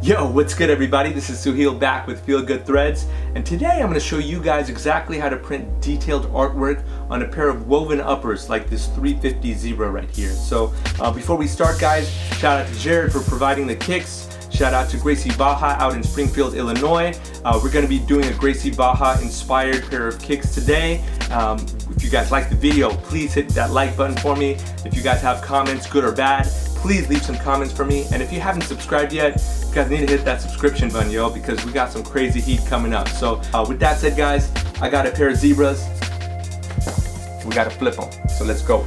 Yo, what's good everybody? This is Suhail back with Feel Good Threads and today I'm going to show you guys exactly how to print detailed artwork on a pair of woven uppers like this 350 Zebra right here. So uh, before we start guys, shout out to Jared for providing the kicks. Shout out to Gracie Baja out in Springfield, Illinois. Uh, we're going to be doing a Gracie Baja inspired pair of kicks today. Um, if you guys like the video, please hit that like button for me. If you guys have comments, good or bad, please leave some comments for me. And if you haven't subscribed yet, you guys need to hit that subscription button, yo, because we got some crazy heat coming up. So uh, with that said, guys, I got a pair of zebras. We gotta flip them. So let's go.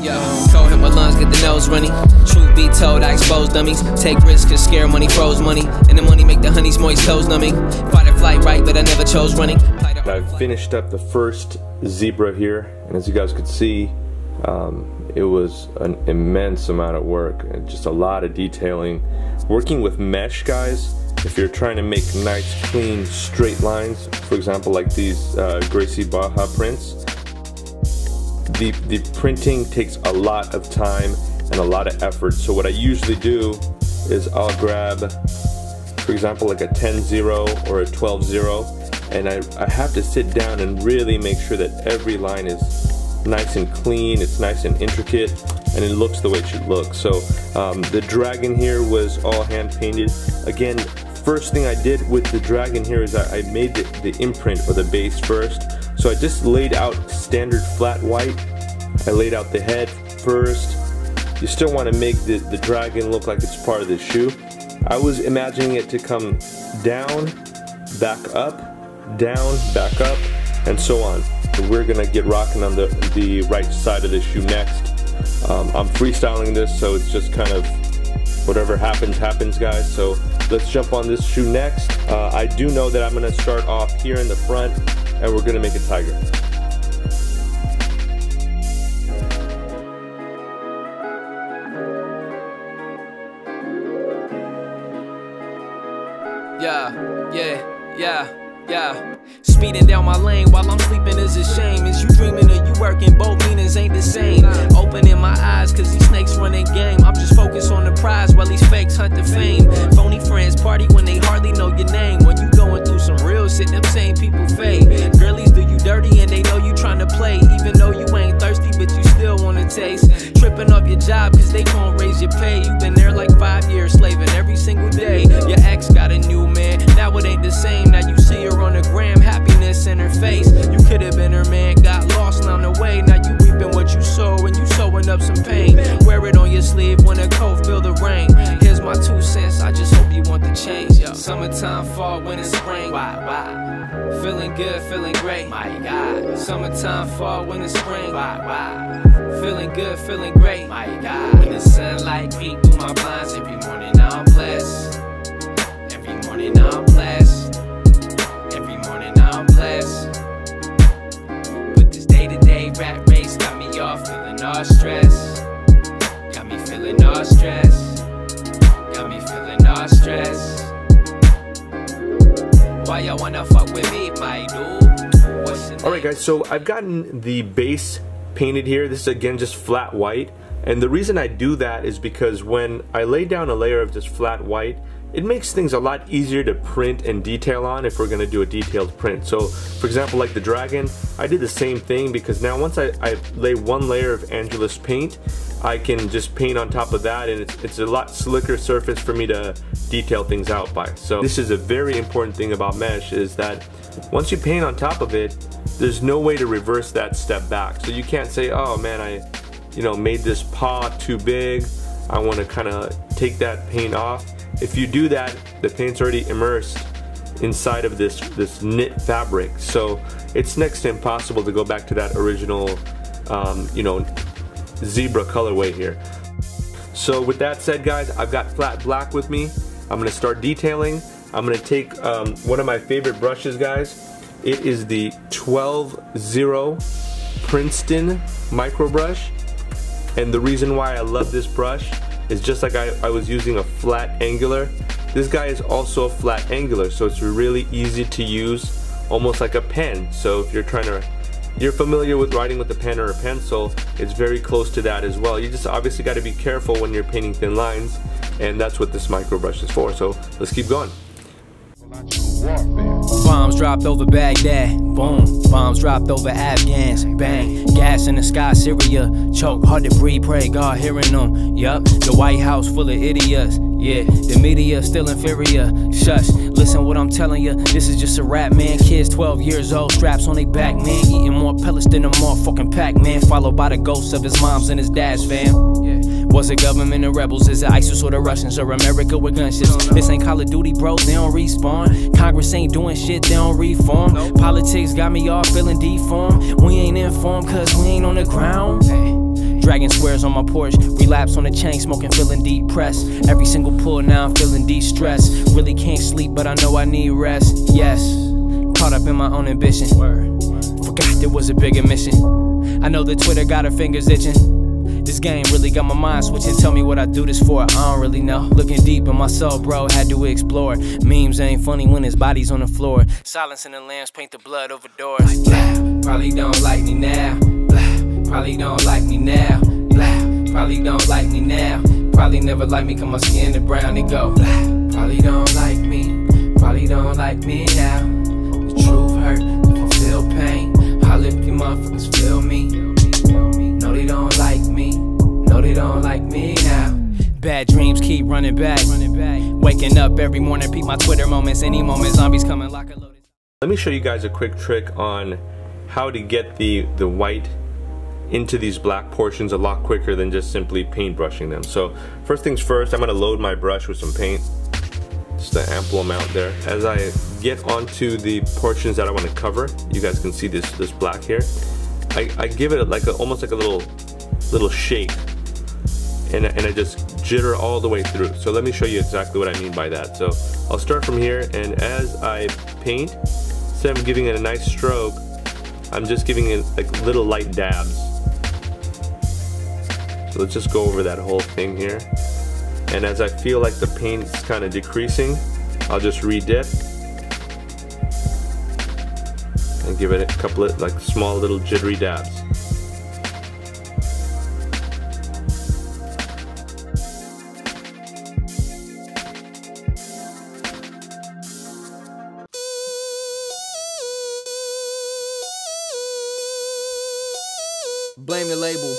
Yo, told him my lungs get the nose running. Truth be told, I expose dummies. Take risks, cause scare money froze money. And the money make the honey's moist toes numbing. Fight or flight right, but I never chose running. I've finished up the first zebra here, and as you guys could see, um, it was an immense amount of work and just a lot of detailing. Working with mesh, guys, if you're trying to make nice, clean, straight lines, for example, like these uh, Gracie Baja prints, the, the printing takes a lot of time and a lot of effort. So what I usually do is I'll grab, for example, like a 10-0 or a 12-0, and I, I have to sit down and really make sure that every line is nice and clean, it's nice and intricate, and it looks the way it should look. So um, the dragon here was all hand painted. Again, first thing I did with the dragon here is I, I made the, the imprint or the base first. So I just laid out standard flat white. I laid out the head first. You still want to make the, the dragon look like it's part of the shoe. I was imagining it to come down, back up, down, back up, and so on. We're gonna get rocking on the, the right side of the shoe next. Um, I'm freestyling this, so it's just kind of whatever happens, happens, guys. So let's jump on this shoe next. Uh, I do know that I'm gonna start off here in the front, and we're gonna make a tiger. Yeah, yeah, yeah, yeah. Speeding down my lane while I'm sleeping is a shame. Is you dreaming or you working? Both meanings ain't the same. Opening my eyes, cause these snakes running game. I'm just focused on the prize while these fakes hunt the fame. Phony friends party when they hardly know your name. When you going through some real shit, them same people fade. Girlies do you dirty and they know you trying to play. Sewing up some pain. Wear it on your sleeve when the cold feel the rain. Here's my two cents, I just hope you want the change. Yo. Summertime, fall, winter, spring. Why, why? Feeling good, feeling great. My God. Summertime, fall, winter, spring. Why, why? Feeling good, feeling great. My God. When the sunlight peek through my blinds all stress. Got me feeling all stress. Got me feeling all stress. Why y'all wanna fuck with me, my dude? Alright guys, so I've gotten the base painted here. This is again just flat white. And the reason I do that is because when I lay down a layer of just flat white, it makes things a lot easier to print and detail on if we're going to do a detailed print. So for example like the dragon, I did the same thing because now once I, I lay one layer of Angelus paint, I can just paint on top of that and it's, it's a lot slicker surface for me to detail things out by. So this is a very important thing about mesh is that once you paint on top of it, there's no way to reverse that step back. So you can't say, oh man, I you know made this paw too big. I want to kind of take that paint off if you do that, the paint's already immersed inside of this, this knit fabric. So it's next to impossible to go back to that original, um, you know, zebra colorway here. So with that said guys, I've got flat black with me. I'm gonna start detailing. I'm gonna take um, one of my favorite brushes guys. It is the 12-0 Princeton micro brush. And the reason why I love this brush is just like I, I was using a flat angular. This guy is also a flat angular, so it's really easy to use, almost like a pen. So if you're trying to, you're familiar with writing with a pen or a pencil, it's very close to that as well. You just obviously got to be careful when you're painting thin lines. and that's what this micro brush is for. So let's keep going. Bombs dropped over Baghdad, boom. Bombs dropped over Afghans, bang. Gas in the sky, Syria, choke. Hard to breathe, pray God hearing them. Yup, the White House full of idiots. Yeah, the media still inferior. Shush, listen what I'm telling you. This is just a rap, man. Kids 12 years old, straps on their back, man. Eating more pellets than a motherfucking pack, man. Followed by the ghosts of his moms and his dad's fam. Was it government or rebels? Is it ISIS or the Russians or America with gunships? This ain't Call of Duty, bro. They don't respawn. Congress ain't doing shit. They don't reform. Politics got me all feeling deformed. We ain't informed cause we ain't on the ground. Dragon squares on my porch, relapse on the chain, smoking, feeling depressed. Every single pull, now I'm feeling de-stressed. Really can't sleep, but I know I need rest. Yes, caught up in my own ambition. Forgot there was a bigger mission. I know that Twitter got her fingers itching. This game really got my mind switching. Tell me what I do this for, I don't really know. Looking deep in my soul, bro, had to explore. Memes ain't funny when his body's on the floor. Silence in the lamps paint the blood over doors. Blah, probably don't like me now. Blah, probably don't like me now. Blah, probably don't like me now. Probably never like me cause my skin is brown and go. Blah, probably don't like me. Probably don't like me now. The truth hurt, if I feel pain. Holla if you motherfuckers feel me No, they don't like me. No, they don't like me now. Bad dreams keep running back. Waking up every morning, peep my Twitter moments. Any moment, zombies coming like a loaded. Let me show you guys a quick trick on how to get the, the white into these black portions a lot quicker than just simply paintbrushing them. So first things first, I'm gonna load my brush with some paint. Just an ample amount there. As I get onto the portions that I wanna cover, you guys can see this, this black here. I, I give it like a, almost like a little little shake and, and I just jitter all the way through. So let me show you exactly what I mean by that. So I'll start from here and as I paint, instead of giving it a nice stroke, I'm just giving it like little light dabs. So let's just go over that whole thing here. And as I feel like the paint's kind of decreasing, I'll just redip and give it a couple of like small little jittery dabs. Blame the label.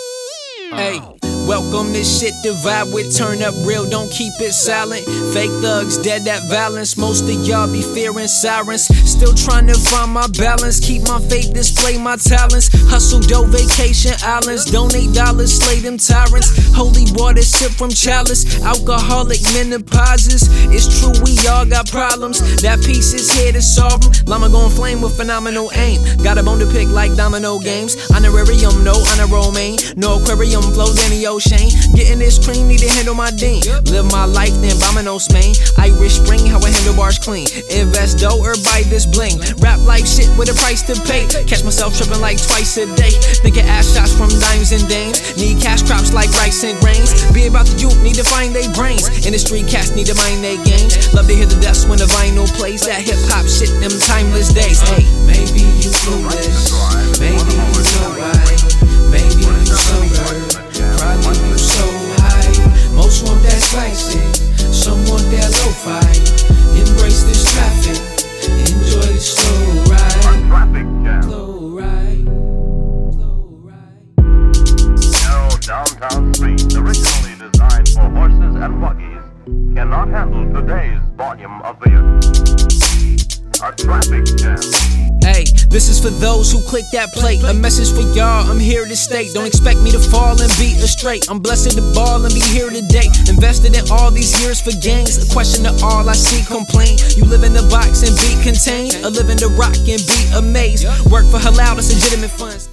Hey. Um, Welcome this shit to vibe with turn up real, don't keep it silent. Fake thugs, dead at violence. Most of y'all be fearing sirens. Still trying to find my balance. Keep my faith, display my talents. Hustle dough, vacation islands. Donate dollars, slay them tyrants. Holy water, sip from chalice. Alcoholic menopauses. It's true, we all got problems. That piece is here to solve them. Llama going flame with phenomenal aim. Got a bone to pick like domino games. Honorarium, no honor romaine. No aquarium, flows any Danny Shane. Getting this cream, need to handle my dean. Live my life, then buy no Spain. Irish spring, how I handle bars clean. Invest dough or buy this bling. Rap like shit with a price to pay. Catch myself tripping like twice a day. Thinking ass shots from dimes and dames. Need cash crops like rice and grains. Be about the youth, need to find their brains. Industry cats need to mind their games. Love to hear the dust when the vinyl plays. That hip hop shit, them timeless days. Hey, maybe you foolish. Maybe you so right. Most want that slicing, some want that lo-fi. Embrace this traffic, enjoy the slow ride. Slow ride. Slow ride. Narrow downtown street, originally designed for horses and buggies, cannot handle today's volume of vehicles. A traffic this is for those who click that plate. A message for y'all, I'm here to stay. Don't expect me to fall and be a straight. I'm blessed to ball and be here today. Invested in all these years for gains. A question to all I see complain. You live in the box and be contained. Or live in the rock and be amazed. Work for halal, that's legitimate funds.